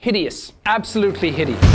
Hideous. Absolutely hideous.